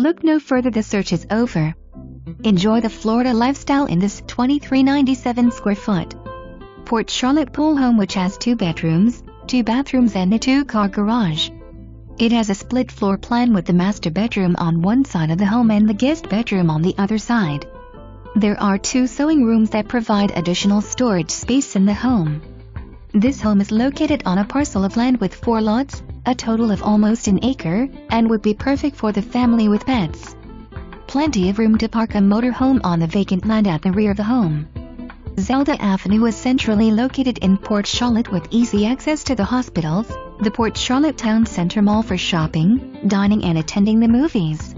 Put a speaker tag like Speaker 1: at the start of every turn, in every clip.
Speaker 1: Look no further the search is over. Enjoy the Florida lifestyle in this 2397 square foot Port Charlotte pool home which has two bedrooms, two bathrooms and a two-car garage. It has a split floor plan with the master bedroom on one side of the home and the guest bedroom on the other side. There are two sewing rooms that provide additional storage space in the home. This home is located on a parcel of land with four lots, a total of almost an acre, and would be perfect for the family with pets. Plenty of room to park a motorhome on the vacant land at the rear of the home. Zelda Avenue is centrally located in Port Charlotte with easy access to the hospitals, the Port Charlotte Town Center Mall for shopping, dining and attending the movies.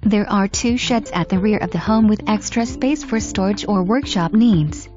Speaker 1: There are two sheds at the rear of the home with extra space for storage or workshop needs.